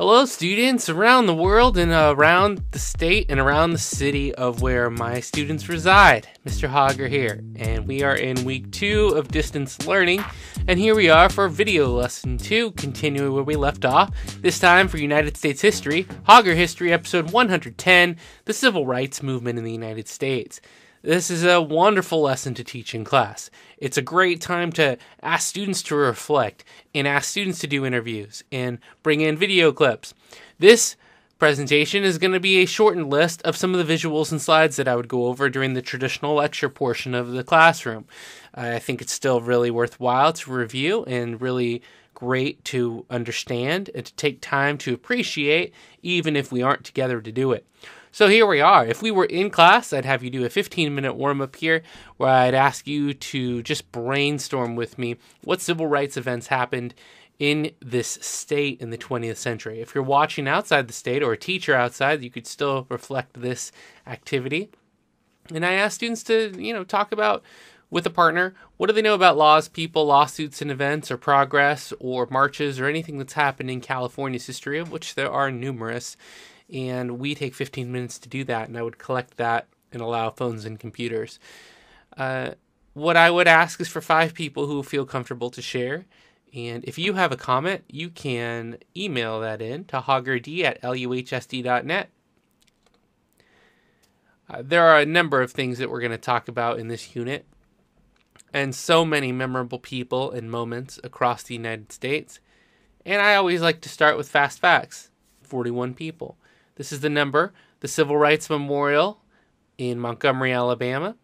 Hello, students around the world and around the state and around the city of where my students reside. Mr. Hauger here, and we are in week two of distance learning. And here we are for video lesson two, continuing where we left off. This time for United States history, Hauger History, episode 110 The Civil Rights Movement in the United States. This is a wonderful lesson to teach in class. It's a great time to ask students to reflect and ask students to do interviews and bring in video clips. This presentation is going to be a shortened list of some of the visuals and slides that I would go over during the traditional lecture portion of the classroom. I think it's still really worthwhile to review and really great to understand and to take time to appreciate, even if we aren't together to do it. So here we are. If we were in class, I'd have you do a 15 minute warm up here where I'd ask you to just brainstorm with me what civil rights events happened in this state in the 20th century. If you're watching outside the state or a teacher outside, you could still reflect this activity. And I ask students to, you know, talk about with a partner, what do they know about laws, people, lawsuits and events or progress or marches or anything that's happened in California's history, of which there are numerous and we take 15 minutes to do that, and I would collect that and allow phones and computers. Uh, what I would ask is for five people who feel comfortable to share. And if you have a comment, you can email that in to haugerd at luhsd.net. Uh, there are a number of things that we're going to talk about in this unit, and so many memorable people and moments across the United States. And I always like to start with fast facts 41 people. This is the number, the Civil Rights Memorial in Montgomery, Alabama,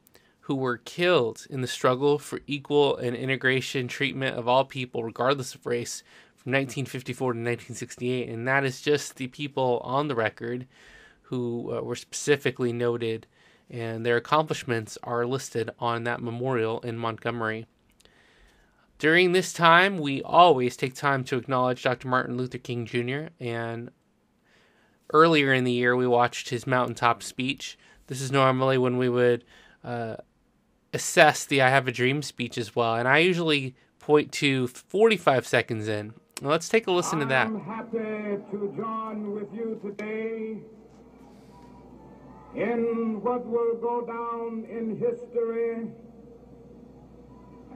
who were killed in the struggle for equal and integration treatment of all people, regardless of race, from 1954 to 1968. And that is just the people on the record who uh, were specifically noted, and their accomplishments are listed on that memorial in Montgomery. During this time, we always take time to acknowledge Dr. Martin Luther King Jr. and earlier in the year, we watched his mountaintop speech. This is normally when we would uh, assess the I Have a Dream speech as well. And I usually point to 45 seconds in. let's take a listen to that. I'm happy to join with you today in what will go down in history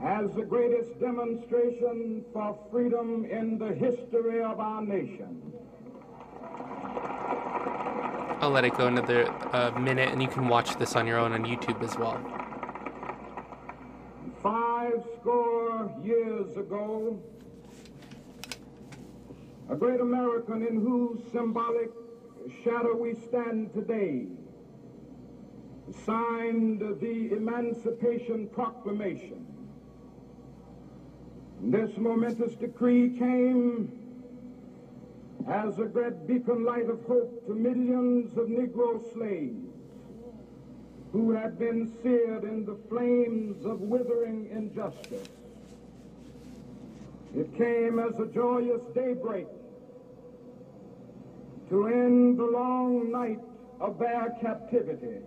as the greatest demonstration for freedom in the history of our nation. I'll let it go another uh, minute, and you can watch this on your own on YouTube as well. Five score years ago, a great American in whose symbolic shadow we stand today signed the Emancipation Proclamation. This momentous decree came as a great beacon light of hope to millions of Negro slaves who had been seared in the flames of withering injustice. It came as a joyous daybreak to end the long night of their captivity.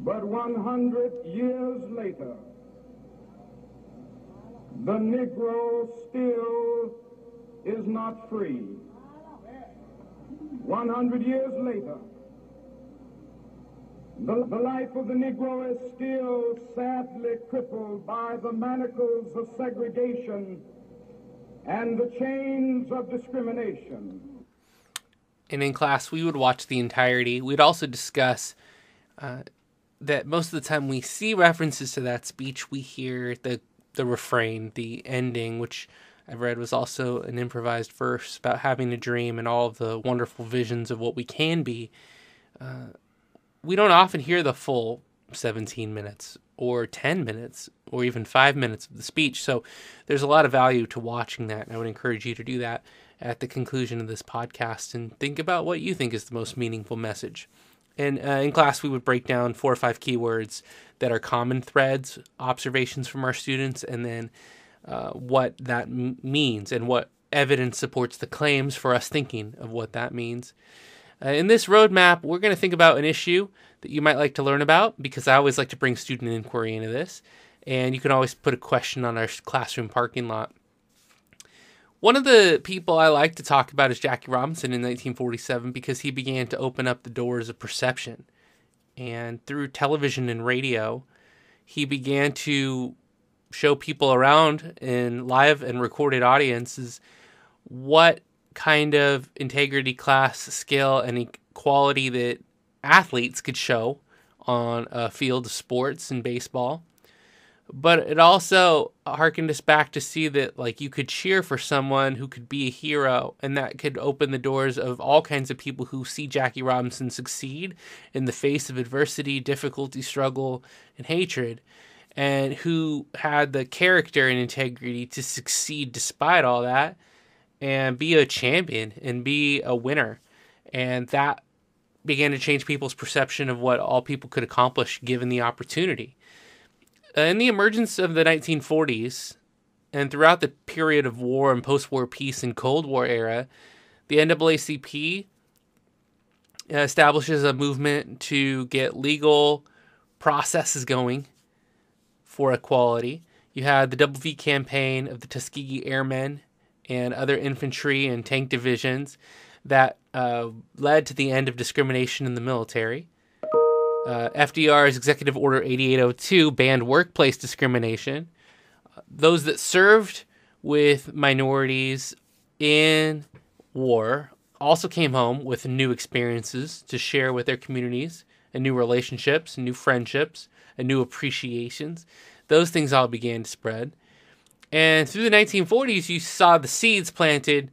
But 100 years later, the Negro still is not free. 100 years later, the, the, life of the Negro is still sadly crippled by the manacles of segregation and the chains of discrimination. And in class, we would watch the entirety. We'd also discuss uh, that most of the time we see references to that speech, we hear the the refrain, the ending, which I've read was also an improvised verse about having a dream and all of the wonderful visions of what we can be. Uh, we don't often hear the full 17 minutes or 10 minutes or even five minutes of the speech. So there's a lot of value to watching that. And I would encourage you to do that at the conclusion of this podcast and think about what you think is the most meaningful message. And uh, in class, we would break down four or five keywords that are common threads, observations from our students, and then uh, what that m- means and what evidence supports the claims for us thinking of what that means. Uh, in this roadmap, we're going to think about an issue that you might like to learn about because I always like to bring student inquiry into this. And you can always put a question on our classroom parking lot. One of the people I like to talk about is Jackie Robinson in 1947 because he began to open up the doors of perception. And through television and radio, he began to show people around in live and recorded audiences what kind of integrity, class, skill, and equality that athletes could show on a field of sports and baseball. But it also harkened us back to see that like you could cheer for someone who could be a hero and that could open the doors of all kinds of people who see Jackie Robinson succeed in the face of adversity, difficulty, struggle, and hatred and who had the character and integrity to succeed despite all that and be a champion and be a winner. And that began to change people's perception of what all people could accomplish given the opportunity. Uh, in the emergence of the 1940s and throughout the period of war and post war peace and Cold War era, the NAACP establishes a movement to get legal processes going for equality. You had the Double V campaign of the Tuskegee Airmen and other infantry and tank divisions that uh, led to the end of discrimination in the military. Uh, FDR's Executive Order 8802 banned workplace discrimination. Those that served with minorities in war also came home with new experiences to share with their communities and new relationships, and new friendships, and new appreciations. Those things all began to spread. And through the 1940s, you saw the seeds planted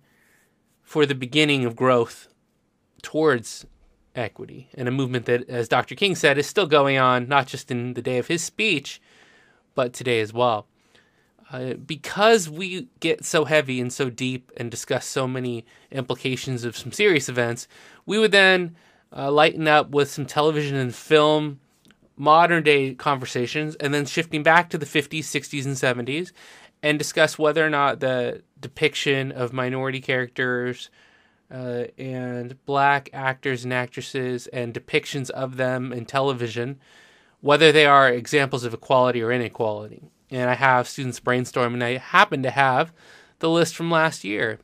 for the beginning of growth towards equity and a movement that, as Dr. King said, is still going on, not just in the day of his speech, but today as well. Uh, because we get so heavy and so deep and discuss so many implications of some serious events, we would then uh, lighten up with some television and film modern day conversations and then shifting back to the 50s, 60s, and 70s and discuss whether or not the depiction of minority characters uh, and black actors and actresses and depictions of them in television, whether they are examples of equality or inequality. And I have students brainstorm, and I happen to have the list from last year,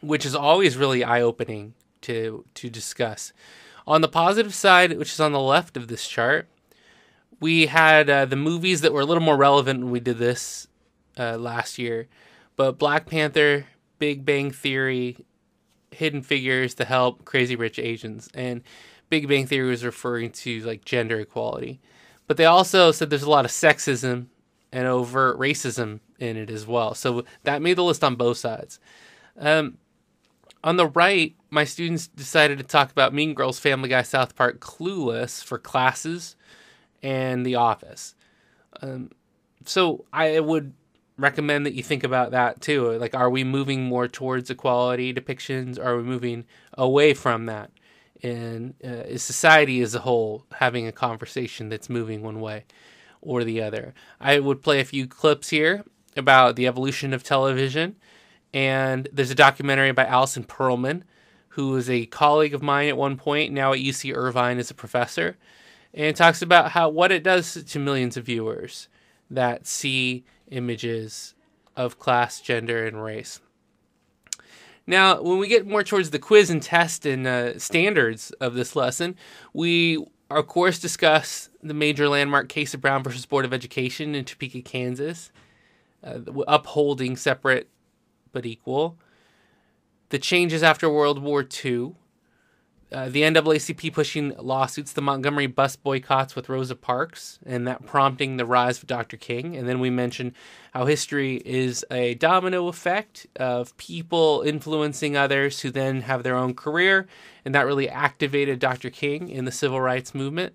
which is always really eye opening to to discuss. On the positive side, which is on the left of this chart, we had uh, the movies that were a little more relevant when we did this uh, last year, but Black Panther, Big Bang Theory, Hidden Figures, The Help, Crazy Rich Asians, and Big Bang Theory was referring to like gender equality, but they also said there's a lot of sexism and overt racism in it as well. So that made the list on both sides. Um, on the right, my students decided to talk about Mean Girls, Family Guy, South Park, Clueless for classes and The Office. Um, so I would recommend that you think about that too. Like, are we moving more towards equality depictions? Are we moving away from that? And uh, is society as a whole having a conversation that's moving one way or the other? I would play a few clips here about the evolution of television. And there's a documentary by Alison Perlman, who was a colleague of mine at one point, now at UC Irvine as a professor and talks about how what it does to millions of viewers that see images of class, gender, and race. Now, when we get more towards the quiz and test and uh, standards of this lesson, we of course discuss the major landmark case of Brown versus Board of Education in Topeka, Kansas, uh, upholding separate but equal. The changes after World War II, uh, the NAACP pushing lawsuits, the Montgomery bus boycotts with Rosa Parks, and that prompting the rise of Dr. King. And then we mentioned how history is a domino effect of people influencing others who then have their own career, and that really activated Dr. King in the civil rights movement.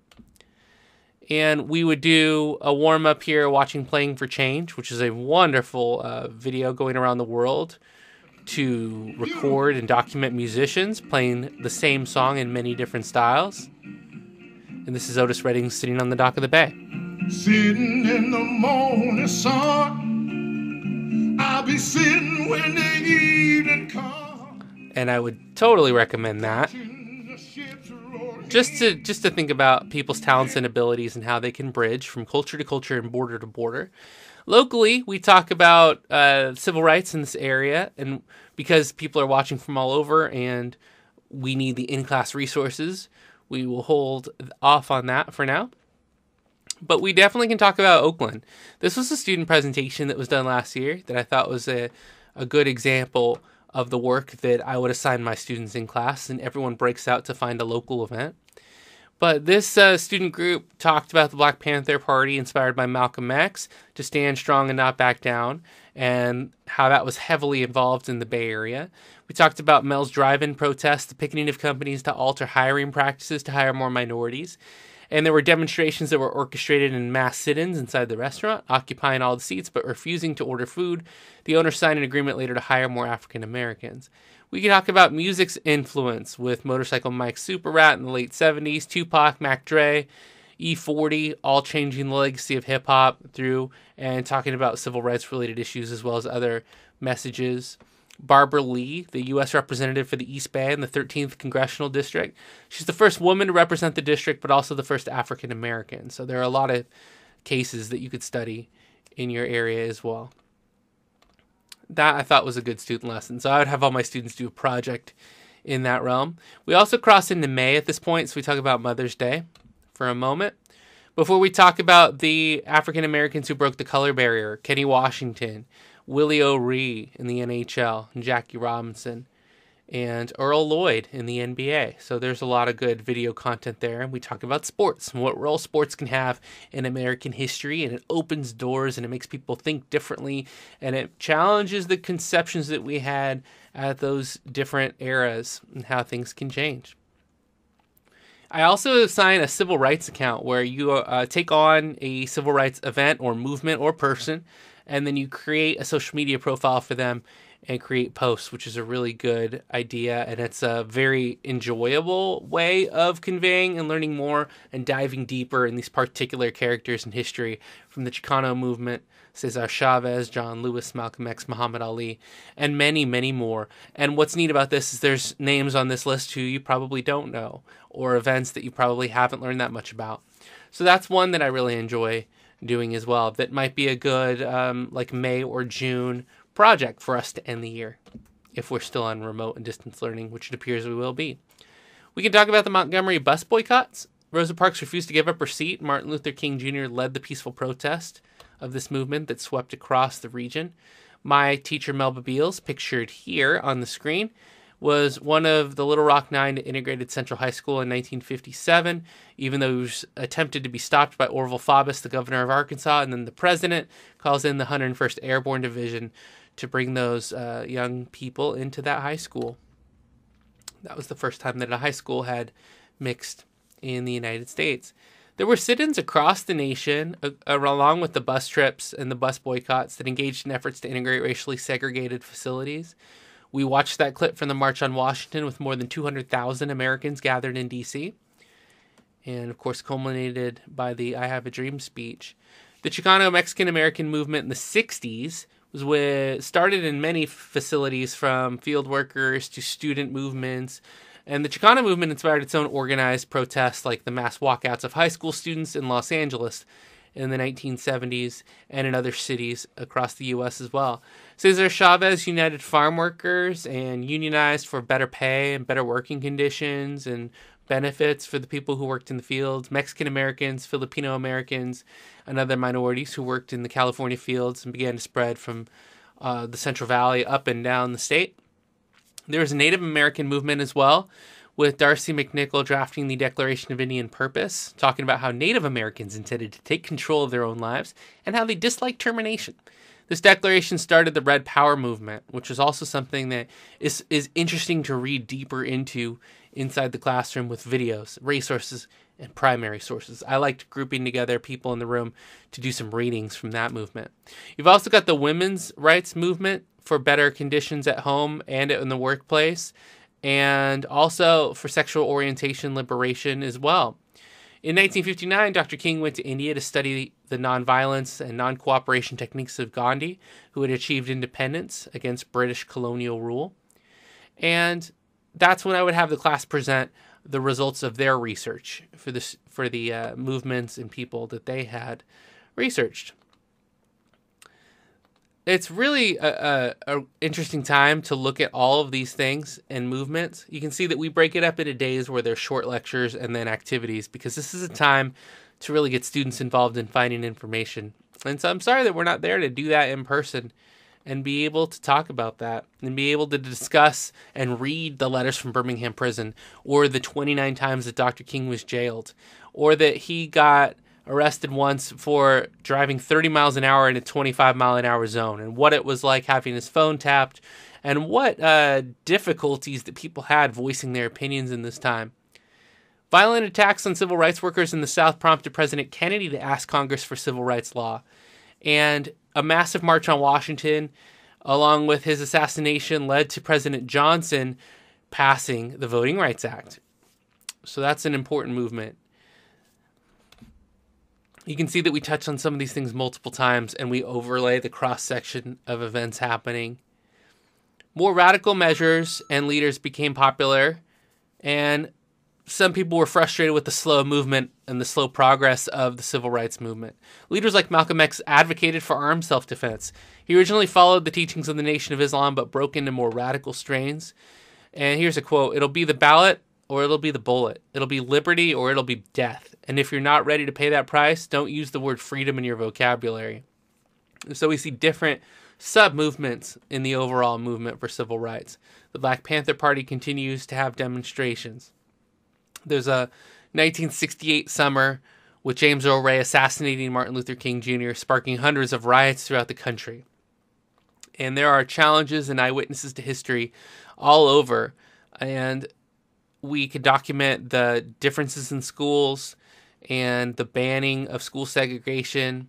And we would do a warm up here watching Playing for Change, which is a wonderful uh, video going around the world to record and document musicians playing the same song in many different styles. And this is Otis Redding sitting on the dock of the bay. Sitting in the morning sun, I'll be sitting when the evening comes. And I would totally recommend that. Just to just to think about people's talents and abilities and how they can bridge from culture to culture and border to border. Locally, we talk about uh, civil rights in this area, and because people are watching from all over and we need the in class resources, we will hold off on that for now. But we definitely can talk about Oakland. This was a student presentation that was done last year that I thought was a, a good example of the work that I would assign my students in class, and everyone breaks out to find a local event. But this uh, student group talked about the Black Panther Party inspired by Malcolm X to stand strong and not back down, and how that was heavily involved in the Bay Area. We talked about Mel's drive in protest, the picketing of companies to alter hiring practices to hire more minorities. And there were demonstrations that were orchestrated in mass sit ins inside the restaurant, occupying all the seats but refusing to order food. The owner signed an agreement later to hire more African Americans. We could talk about music's influence with Motorcycle Mike Super Rat in the late 70s, Tupac, Mac Dre, E40, all changing the legacy of hip hop through and talking about civil rights related issues as well as other messages. Barbara Lee, the U.S. representative for the East Bay in the 13th Congressional District. She's the first woman to represent the district, but also the first African American. So there are a lot of cases that you could study in your area as well. That I thought was a good student lesson. So I would have all my students do a project in that realm. We also cross into May at this point, so we talk about Mother's Day for a moment. Before we talk about the African Americans who broke the color barrier, Kenny Washington, Willie O'Ree in the NHL, and Jackie Robinson, and Earl Lloyd in the NBA. So there's a lot of good video content there. And we talk about sports and what role sports can have in American history. And it opens doors and it makes people think differently. And it challenges the conceptions that we had at those different eras and how things can change. I also assign a civil rights account where you uh, take on a civil rights event or movement or person and then you create a social media profile for them and create posts, which is a really good idea. And it's a very enjoyable way of conveying and learning more and diving deeper in these particular characters in history from the Chicano movement, Cesar Chavez, John Lewis, Malcolm X, Muhammad Ali, and many, many more. And what's neat about this is there's names on this list who you probably don't know or events that you probably haven't learned that much about. So that's one that I really enjoy doing as well. That might be a good um, like May or June project for us to end the year if we're still on remote and distance learning, which it appears we will be. We can talk about the Montgomery bus boycotts. Rosa Parks refused to give up her seat. Martin Luther King Jr. led the peaceful protest of this movement that swept across the region. My teacher, Melba Beals, pictured here on the screen, was one of the Little Rock Nine to integrated Central High School in 1957, even though he was attempted to be stopped by Orval Faubus, the governor of Arkansas, and then the president calls in the 101st Airborne Division to bring those uh, young people into that high school. That was the first time that a high school had mixed in the United States. There were sit ins across the nation, uh, along with the bus trips and the bus boycotts, that engaged in efforts to integrate racially segregated facilities. We watched that clip from the March on Washington with more than 200,000 Americans gathered in D.C. And of course, culminated by the I Have a Dream speech. The Chicano Mexican American movement in the 60s was with, started in many facilities from field workers to student movements. And the Chicano movement inspired its own organized protests like the mass walkouts of high school students in Los Angeles in the 1970s and in other cities across the U.S. as well. Cesar Chavez united farm workers and unionized for better pay and better working conditions and benefits for the people who worked in the fields Mexican Americans, Filipino Americans, and other minorities who worked in the California fields and began to spread from uh, the Central Valley up and down the state. There was a Native American movement as well with D'Arcy McNickle drafting the Declaration of Indian Purpose, talking about how Native Americans intended to take control of their own lives and how they disliked termination. This declaration started the Red Power movement, which is also something that is, is interesting to read deeper into inside the classroom with videos, resources, and primary sources. I liked grouping together people in the room to do some readings from that movement. You've also got the women's rights movement for better conditions at home and in the workplace and also for sexual orientation liberation as well. In 1959, Dr. King went to India to study the nonviolence and non cooperation techniques of Gandhi, who had achieved independence against British colonial rule. And that's when I would have the class present the results of their research for this for the uh, movements and people that they had researched. it's really a, a, a, interesting time to look at all of these things and movements. You can see that we break it up into days where there's short lectures and then activities because this is a time to really get students involved in finding information. And so I'm sorry that we're not there to do that in person and be able to talk about that and be able to discuss and read the letters from Birmingham prison or the 29 times that Dr. King was jailed or that he got arrested once for driving 30 miles an hour in a 25 mile an hour zone and what it was like having his phone tapped and what uh, difficulties that people had voicing their opinions in this time. Violent attacks on civil rights workers in the South prompted President Kennedy to ask Congress for civil rights law. And a massive march on Washington, along with his assassination, led to President Johnson passing the Voting Rights Act. So that's an important movement you can see that we touch on some of these things multiple times and we overlay the cross section of events happening. More radical measures and leaders became popular, and some people were frustrated with the slow movement and the slow progress of the civil rights movement. Leaders like Malcolm X advocated for armed self defense. He originally followed the teachings of the Nation of Islam but broke into more radical strains. And here's a quote It'll be the ballot or it'll be the bullet. It'll be liberty or it'll be death. And if you're not ready to pay that price, don't use the word freedom in your vocabulary. So we see different sub movements in the overall movement for civil rights. The Black Panther Party continues to have demonstrations. There's a 1968 summer with James Earl Ray assassinating Martin Luther King Jr., sparking hundreds of riots throughout the country. And there are challenges and eyewitnesses to history all over. And we could document the differences in schools and the banning of school segregation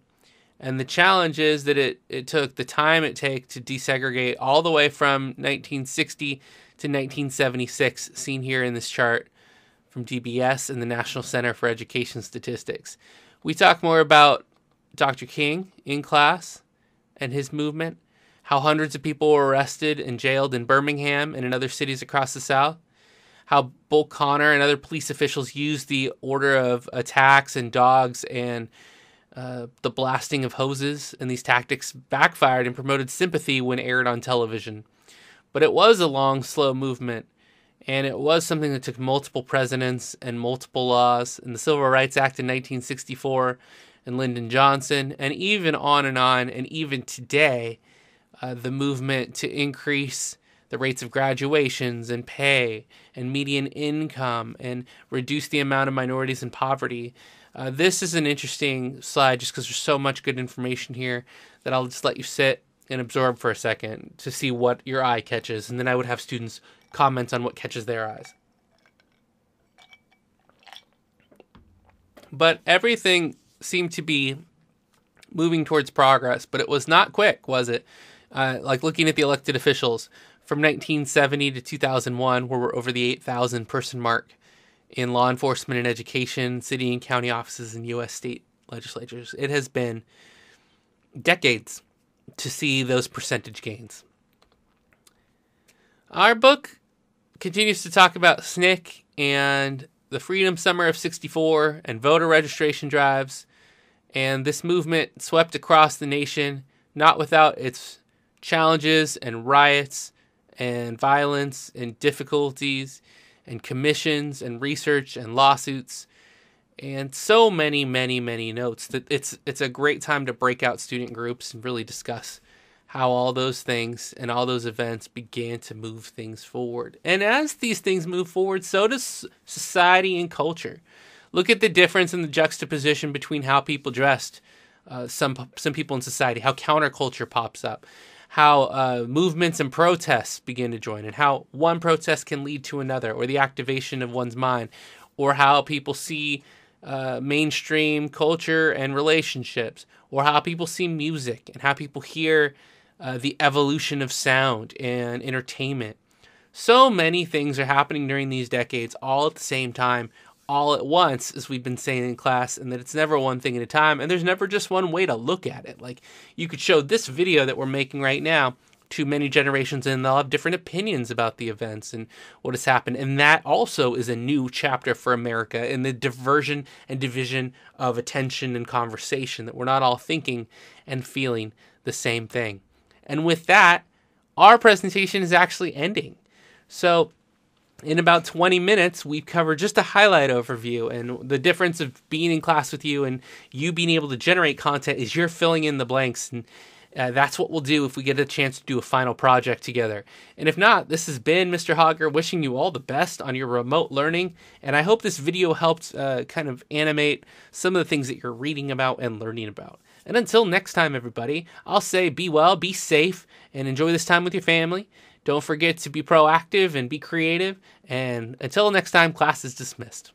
and the challenges that it, it took, the time it took to desegregate all the way from 1960 to 1976, seen here in this chart from DBS and the National Center for Education Statistics. We talk more about Dr. King in class and his movement, how hundreds of people were arrested and jailed in Birmingham and in other cities across the South how Bull Connor and other police officials used the order of attacks and dogs and uh, the blasting of hoses, and these tactics backfired and promoted sympathy when aired on television. But it was a long, slow movement, and it was something that took multiple presidents and multiple laws, and the Civil Rights Act in 1964, and Lyndon Johnson, and even on and on, and even today, uh, the movement to increase the rates of graduations and pay and median income and reduce the amount of minorities in poverty. Uh, this is an interesting slide just because there's so much good information here that I'll just let you sit and absorb for a second to see what your eye catches, and then I would have students comment on what catches their eyes. But everything seemed to be moving towards progress, but it was not quick, was it? Uh, like looking at the elected officials, from 1970 to 2001, where we're over the 8,000 person mark in law enforcement and education, city and county offices, and U.S. state legislatures. It has been decades to see those percentage gains. Our book continues to talk about SNCC and the Freedom Summer of 64 and voter registration drives. And this movement swept across the nation, not without its challenges and riots and violence and difficulties and commissions and research and lawsuits and so many many many notes that it's it's a great time to break out student groups and really discuss how all those things and all those events began to move things forward. And as these things move forward, so does society and culture. Look at the difference in the juxtaposition between how people dressed, uh, some some people in society, how counterculture pops up, how uh, movements and protests begin to join, and how one protest can lead to another, or the activation of one's mind, or how people see uh, mainstream culture and relationships, or how people see music, and how people hear uh, the evolution of sound and entertainment. So many things are happening during these decades all at the same time, all at once, as we've been saying in class, and that it's never one thing at a time, and there's never just one way to look at it. Like, you could show this video that we're making right now to many generations, and they'll have different opinions about the events and what has happened. And that also is a new chapter for America in the diversion and division of attention and conversation, that we're not all thinking and feeling the same thing. And with that, our presentation is actually ending. So, in about 20 minutes, we've covered just a highlight overview. And the difference of being in class with you and you being able to generate content is you're filling in the blanks. And uh, that's what we'll do if we get a chance to do a final project together. And if not, this has been Mr. Hauger wishing you all the best on your remote learning. And I hope this video helped uh, kind of animate some of the things that you're reading about and learning about. And until next time, everybody, I'll say be well, be safe, and enjoy this time with your family. Don't forget to be proactive and be creative. And until next time, class is dismissed.